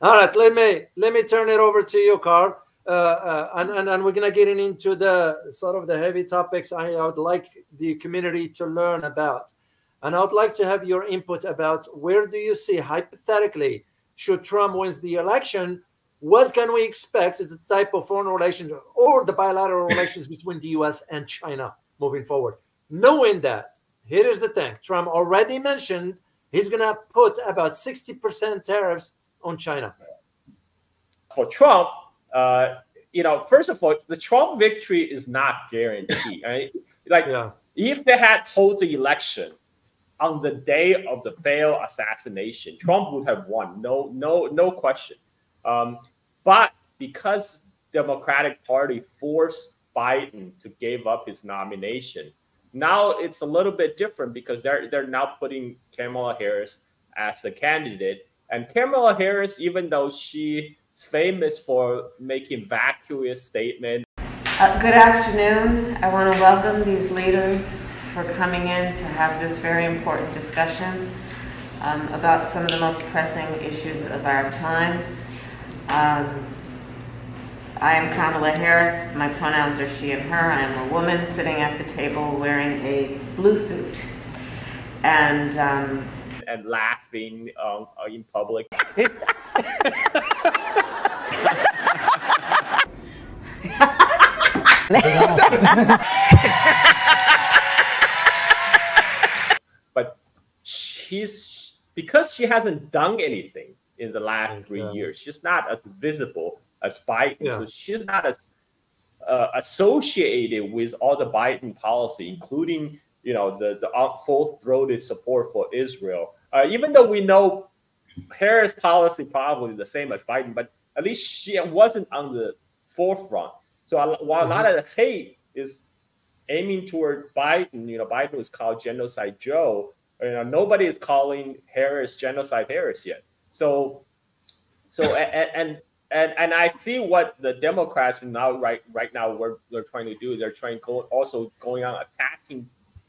All right, let me let me turn it over to you, Carl. Uh, uh, and, and, and we're gonna get into the sort of the heavy topics I, I would like the community to learn about. And I would like to have your input about where do you see hypothetically should Trump wins the election, what can we expect the type of foreign relations or the bilateral relations between the US and China moving forward? Knowing that, here is the thing Trump already mentioned he's going to put about 60% tariffs on China. For Trump, uh, you know, first of all, the Trump victory is not guaranteed. Right? Like, yeah. if they had held the election on the day of the failed assassination, Trump would have won. No, no, no question. Um, but because Democratic Party forced Biden to give up his nomination, now it's a little bit different because they're they're now putting Kamala Harris as a candidate, and Kamala Harris, even though she's famous for making vacuous statements. Uh, good afternoon. I want to welcome these leaders for coming in to have this very important discussion um, about some of the most pressing issues of our time. Um, I am Kamala Harris. My pronouns are she and her. I am a woman sitting at the table wearing a blue suit. And um, and laughing um, in public. but she's because she hasn't done anything in the last three yeah. years. She's not as visible as Biden, yeah. so she's not as uh, associated with all the Biden policy, including you know the the full-throated support for Israel. Uh, even though we know Harris' policy probably the same as Biden, but at least she wasn't on the forefront. So while mm-hmm. a lot of the hate is aiming toward Biden, you know, Biden was called Genocide Joe. You know, nobody is calling Harris Genocide Harris yet. So, so and, and and and I see what the Democrats now right right now we're they're trying to do. They're trying go, also going on attacking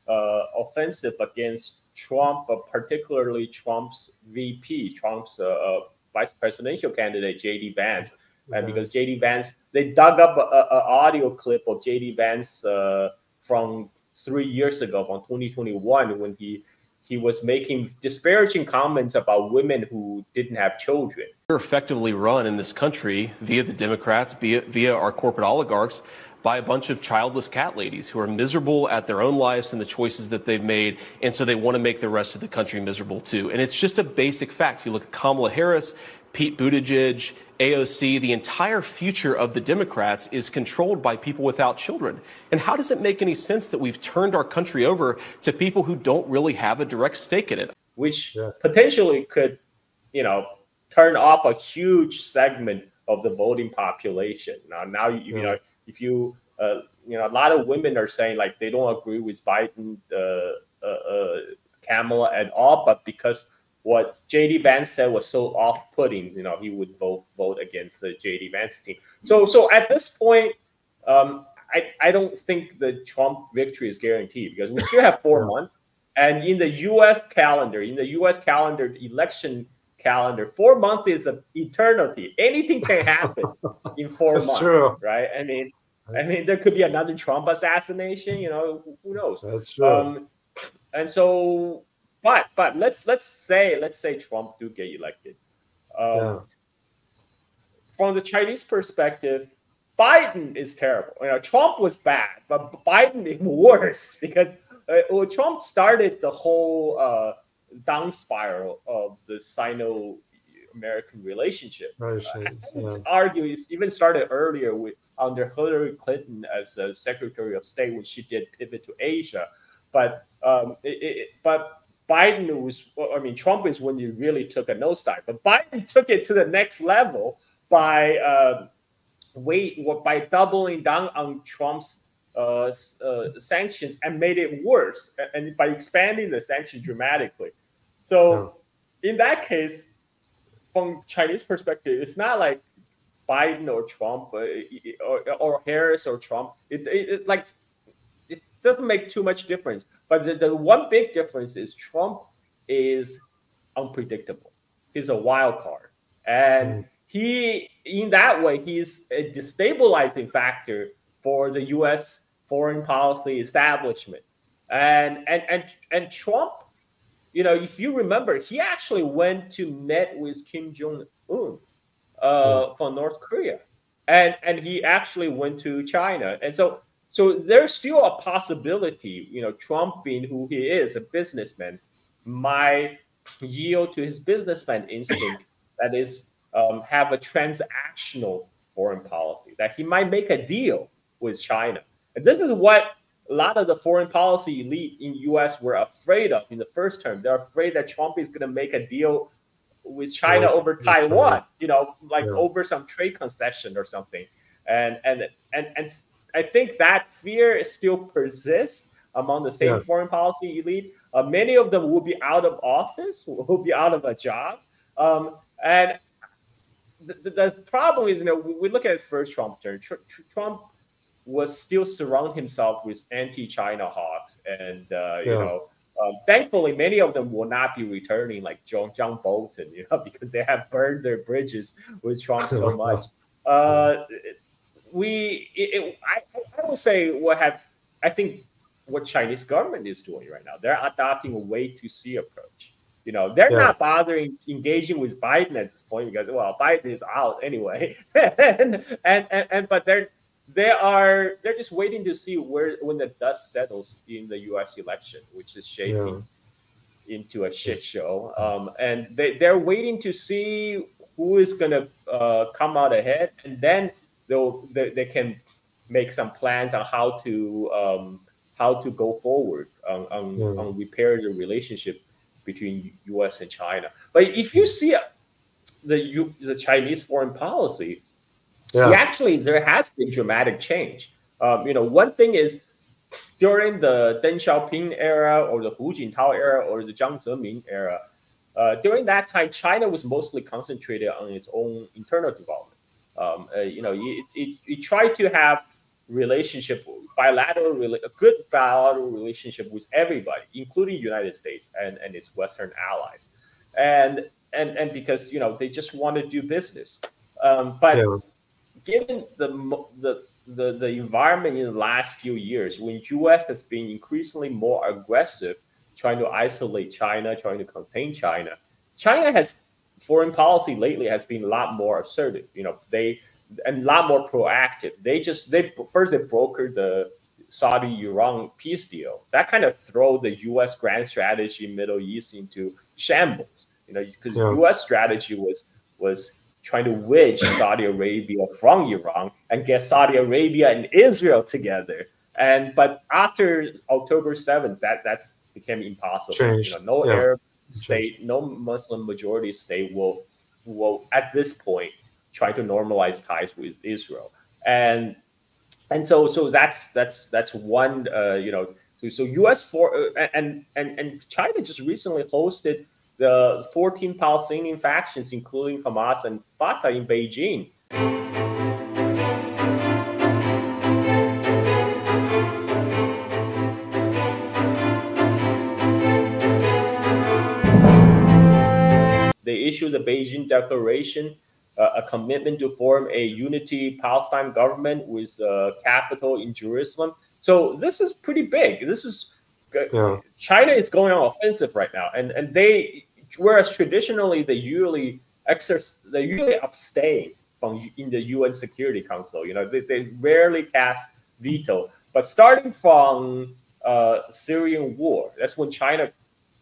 uh, offensive against Trump, but particularly Trump's VP, Trump's uh, uh, vice presidential candidate JD Vance, and because JD Vance they dug up an audio clip of JD Vance uh, from three years ago, from 2021, when he he was making disparaging comments about women who didn't have children. We're effectively run in this country via the Democrats, via, via our corporate oligarchs, by a bunch of childless cat ladies who are miserable at their own lives and the choices that they've made. And so they want to make the rest of the country miserable too. And it's just a basic fact. You look at Kamala Harris, Pete Buttigieg, AOC, the entire future of the Democrats is controlled by people without children. And how does it make any sense that we've turned our country over to people who don't really have a direct stake in it? Which yes. potentially could, you know, turn off a huge segment of the voting population. Now, now you, you know, if you, uh, you know, a lot of women are saying like they don't agree with Biden, uh, uh, uh Kamala at all, but because what JD Vance said was so off-putting, you know, he would vote vote against the JD Vance team. So so at this point, um, I I don't think the Trump victory is guaranteed because we still have four months, and in the U.S. calendar, in the U.S. calendar, the election calendar, four months is an eternity. Anything can happen in four That's months, true. right? I mean. I mean, there could be another Trump assassination. You know, who knows? That's true. Um, and so but but let's let's say let's say Trump do get elected. Um, yeah. From the Chinese perspective, Biden is terrible. You know, Trump was bad, but Biden is worse because uh, well, Trump started the whole uh, down spiral of the Sino American relationship. Right, uh, yeah. Argue it's even started earlier with under Hillary Clinton as the Secretary of State when she did pivot to Asia. But um, it, it, but Biden was, I mean, Trump is when you really took a nosedive, but Biden took it to the next level by uh, wait by doubling down on Trump's uh, uh, sanctions and made it worse, and by expanding the sanction dramatically. So, in that case, from Chinese perspective, it's not like Biden or Trump uh, or, or Harris or Trump. It, it, it like doesn't make too much difference. But the, the one big difference is Trump is unpredictable. He's a wild card. and mm. he in that way he's a destabilizing factor for the U.S. foreign policy establishment, and and and and Trump, you know, if you remember, he actually went to met with Kim Jong Un uh, from North Korea, and and he actually went to China, and so so there's still a possibility, you know, Trump being who he is, a businessman, might yield to his businessman instinct that is um, have a transactional foreign policy that he might make a deal with China. And this is what a lot of the foreign policy elite in US were afraid of in the first term. They're afraid that Trump is going to make a deal with China yeah, over Taiwan, China. you know, like yeah. over some trade concession or something. And and and and I think that fear still persists among the same yeah. foreign policy elite. Uh, many of them will be out of office, will be out of a job. Um, and the, the, the, problem is, you know, we look at first Trump term. Tr- Trump was still surround himself with anti-China hawks, and uh, yeah. you know, um, thankfully, many of them will not be returning, like John, John Bolton, you know, because they have burned their bridges with Trump so much. Uh, we, it, it, I, I would say, what have I think what Chinese government is doing right now. They're adopting a wait to see approach. You know, they're yeah. not bothering engaging with Biden at this point because well, Biden is out anyway, and, and and and but they're they are they're just waiting to see where when the dust settles in the U.S. election, which is shaping yeah. into a shit show. Um, and they they're waiting to see who is going to uh, come out ahead, and then they'll they, they can make some plans on how to um, how to go forward on, on, mm. on repair the relationship between U.S. and China. But if you see the the Chinese foreign policy, yeah. actually there has been dramatic change. Um, you know, one thing is during the Deng Xiaoping era or the Hu Jintao era or the Jiang Zemin era, uh, during that time, China was mostly concentrated on its own internal development. Um, uh, you know, it, it, it, tried to have relationship, bilateral, a good bilateral relationship with everybody, including United States and, and its Western allies, and and and because you know they just want to do business. Um, but yeah. Given the, the the the environment in the last few years, when U.S. has been increasingly more aggressive, trying to isolate China, trying to contain China, China has foreign policy lately has been a lot more assertive. You know, they and a lot more proactive. They just they first they brokered the Saudi Iran peace deal. That kind of throw the U.S. grand strategy in Middle East into shambles. You know, because yeah. U.S. strategy was was trying to wedge Saudi Arabia from Iran and get Saudi Arabia and Israel together. And but after October seventh, that that's became impossible. Changed. You know, no yeah. Arab state, Changed. no Muslim majority state will will at this point try to normalize ties with Israel. And and so so that's that's that's one uh, you know so, so U.S. for uh, and and and China just recently hosted the 14 Palestinian factions, including Hamas and Fatah, in Beijing. They issued the Beijing Declaration uh, a commitment to form a unity Palestine government with a capital in Jerusalem. So this is pretty big. This is uh, yeah. China is going on offensive right now, and and they whereas traditionally they usually exercise they usually abstain from in the UN Security Council. You know they, they rarely cast veto, but starting from uh, Syrian war, that's when China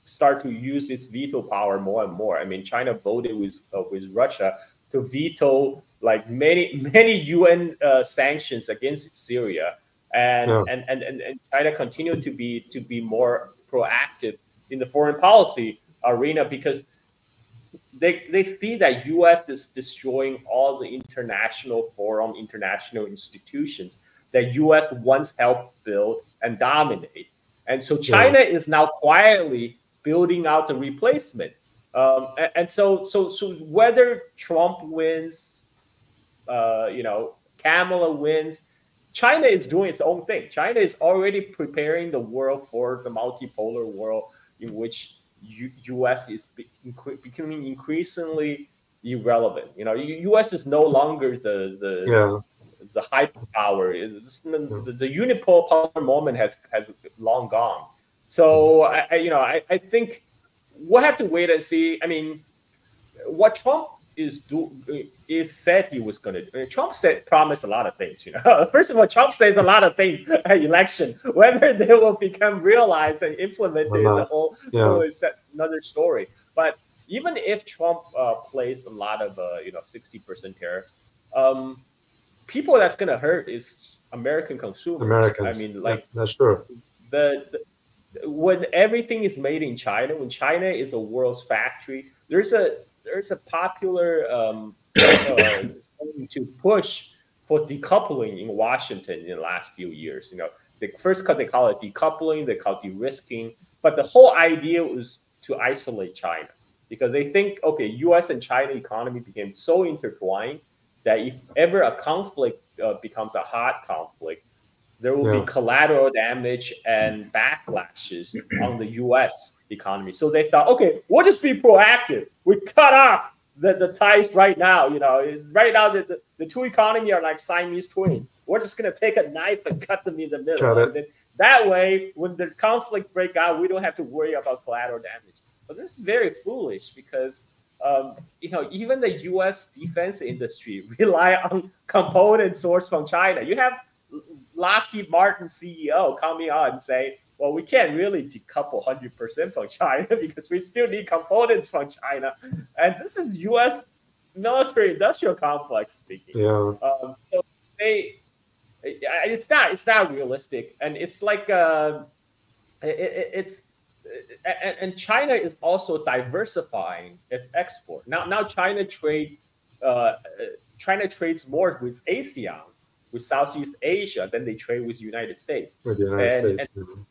start to use its veto power more and more. I mean, China voted with uh, with Russia to veto like many many UN uh, sanctions against Syria, and, yeah. and, and and and China continued to be to be more proactive in the foreign policy arena because they they see that U.S. is destroying all the international forum, international institutions that U.S. once helped build and dominate, and so China yeah. is now quietly building out a replacement um, and, and, so, so, so whether Trump wins, uh, you know, Kamala wins, China is doing its own thing. China is already preparing the world for the multipolar world in which U- U.S. is be- becoming increasingly irrelevant. You know, U.S. is no longer the the yeah. the hyperpower. It's, the, the unipolar moment has has long gone. So I, I you know I, I think we'll have to wait and see. I mean, what Trump is do is said he was going to. Trump said promised a lot of things. You know, first of all, Trump says a lot of things at election. Whether they will become realized and implemented is a whole, yeah. whole is another story. But even if Trump uh, placed a lot of uh, you know sixty percent tariffs, um, people that's going to hurt is American consumers. Americans. I mean, like yeah, that's true. The, the when everything is made in China, when China is a world's factory, there's a there's a popular um, uh, to push for decoupling in Washington in the last few years. You know, the first they call it decoupling, they call it de-risking, but the whole idea was to isolate China because they think, okay, U.S. and China economy became so intertwined that if ever a conflict uh, becomes a hot conflict, there will yeah. be collateral damage and backlashes on the US economy. So they thought, okay, we'll just be proactive. We cut off the, the ties right now. You know, right now the, the, the two economy are like Siamese twins. We're just gonna take a knife and cut them in the middle. that way, when the conflict break out, we don't have to worry about collateral damage. But this is very foolish because um, you know, even the U.S. defense industry rely on component source from China. You have Lockheed Martin CEO coming out and say, well, we can't really decouple 100% from China because we still need components from China. And this is U.S. military industrial complex speaking. Yeah. Um, so they, it's not, it's not realistic. And it's like, uh, it, it's, and China is also diversifying its export. Now, now China trade, uh, China trades more with ASEAN with Southeast Asia than they trade with United States. With the United and, States. And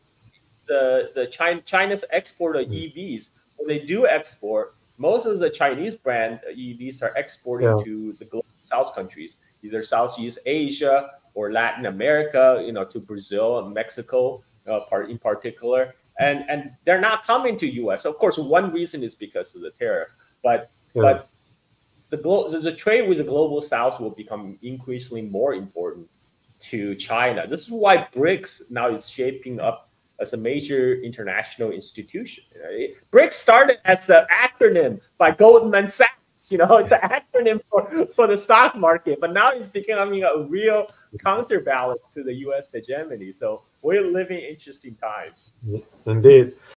the the China, China's export of mm. EVs when they do export, most of the Chinese brand EVs are exporting yeah. to the global South countries, either Southeast Asia or Latin America, you know, to Brazil and Mexico, uh, part in particular, and and they're not coming to U.S. Of course, one reason is because of the tariff, but yeah. but the, glo- the trade with the global south will become increasingly more important to China. This is why BRICS now is shaping up as a major international institution. BRICS started as an acronym by Goldman Sachs. You know, it's an acronym for, for the stock market, but now it's becoming a real counterbalance to the U.S. hegemony. So we're living interesting times. Indeed.